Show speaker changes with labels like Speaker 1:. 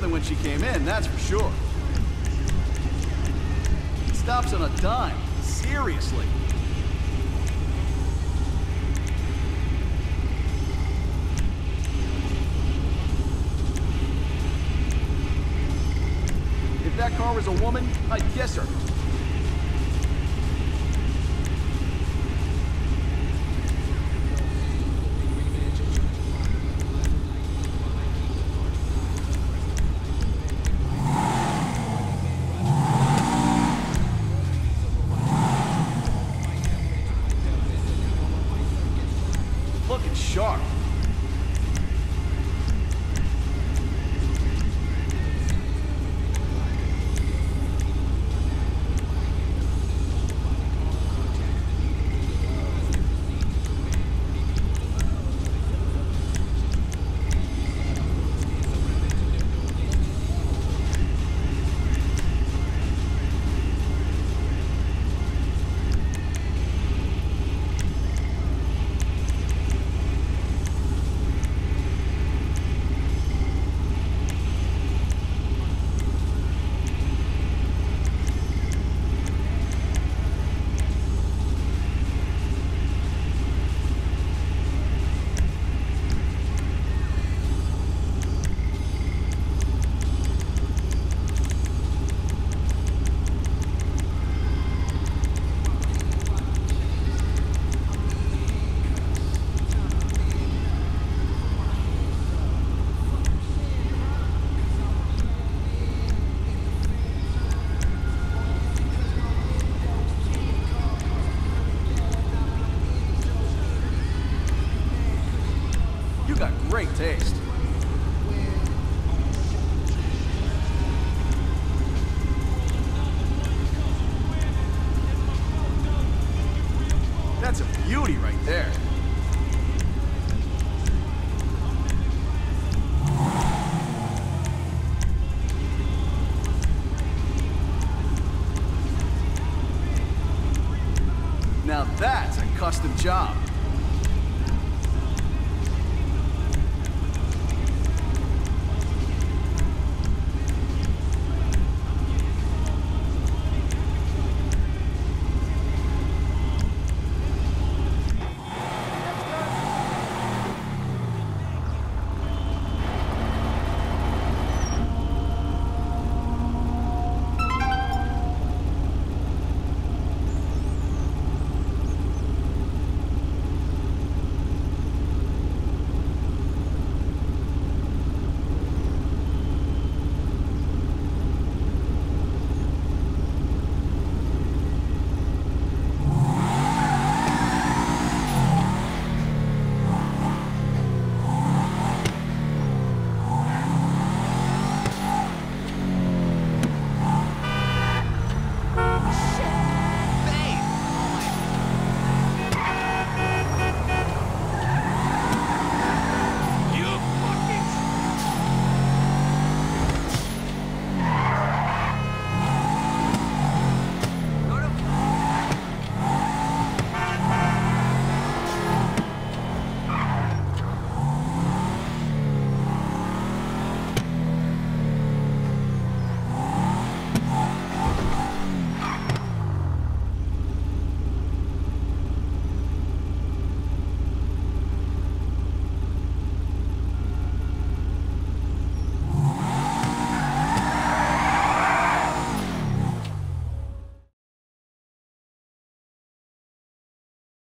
Speaker 1: than when she came in, that's for sure. Stops on a dime. Seriously. If that car was a woman, I'd kiss her. Now that's a custom job.